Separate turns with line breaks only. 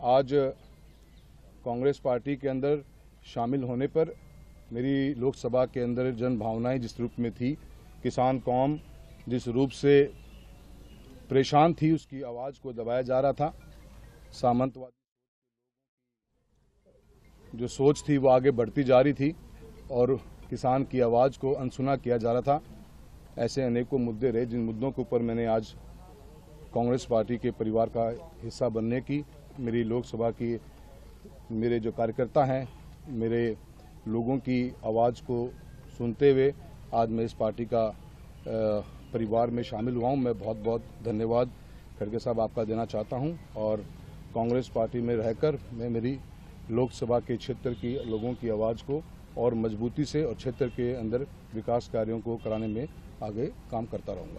आज कांग्रेस पार्टी के अंदर शामिल होने पर मेरी लोकसभा के अंदर जन भावनाएँ जिस रूप में थी, किसान कौम जिस रूप से परेशान थी, उसकी आवाज़ को दबाया जा रहा था। सामंतवादी जो सोच थी, वो आगे बढ़ती जा रही थी और किसान की आवाज़ को अनसुना किया जा रहा था। ऐसे अनेकों मुद्दे रहे, जिन मुद्दों के ऊपर मैंने आज कांग्रेस पार्टी के परिवार का हिस्सा बनने की मेरी लोकसभा की मेरे जो कार्यकर्ता हैं, मेरे लोगों की आवाज़ को सुनते हुए आज मैं इस पार्टी का परिवार में शामिल हुआ हूँ। मैं बहुत बहुत धन्यवाद खड़गे साहब आपका देना चाहता हूँ और कांग्रेस पार्टी में रहकर मैं मेरी लोकसभा के क्षेत्र की लोगों की आवाज़ को और मजबूती से और क्षेत्र के अंदर विकास कार्यों को कराने में आगे काम करता रहूँगा।